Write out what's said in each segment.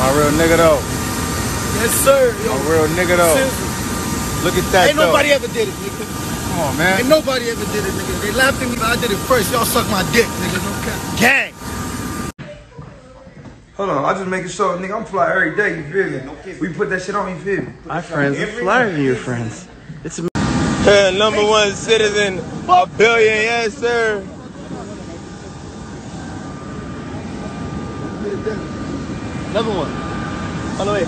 nigga though. Yes, sir. Yo, A real nigga though. Sizzle. Look at that Ain't though. nobody ever did it, nigga. Come on, man. Ain't nobody ever did it, nigga. They laughed at me, but I did it first. Y'all suck my dick, nigga. No cap. Gang. Hold on, I just making sure, nigga. I'm fly every day. You feel me? We put that shit on. You feel me? My friends are flying than your friends. It's a Yeah, number one citizen, a billion, yes, sir. Another one. On the way.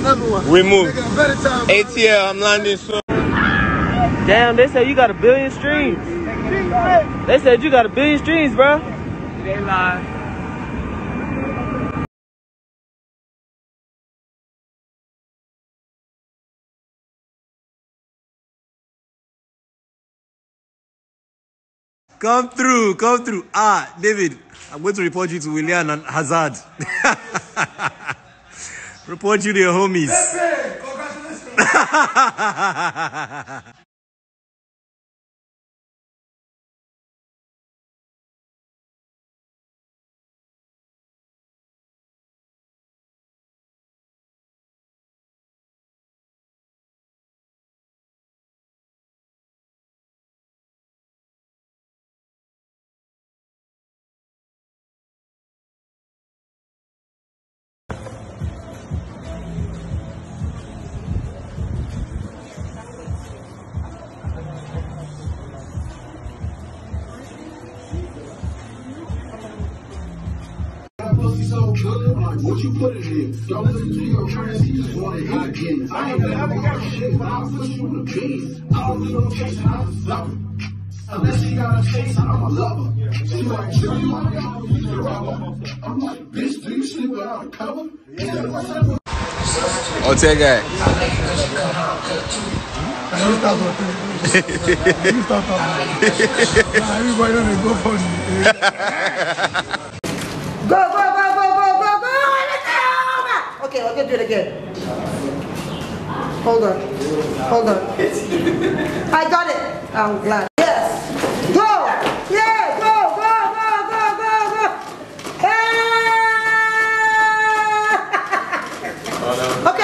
Another one. We move. Nigga, a better time. ATL, I'm landing soon. Damn, they said you got a billion streams. They said you got a billion streams, bro. They lie. Come through, come through. Ah, David, I'm going to report you to William and Hazard. report you to your homies. pussy so good, like what you put in here? Don't listen to your friends, he just wanna hit again. I ain't never got shit, but I'll push you in the beans. I don't need no chase, I'm a lover. Unless she got a chase, I'm a lover. She like, sure you want to use the rubber. I'm like, bitch, do you sleep without a cover? Yeah, what's up? Oh, take that. You stop talking. You stop talking. Nah, everybody on the go for me. Go, go, go, go, go, go, go. Let's get home. Okay, I'll do it again. Hold on. Hold on. I got it. I'm glad. Yes. Go. Yeah, go, go, go, go, go, go. Hey. Okay.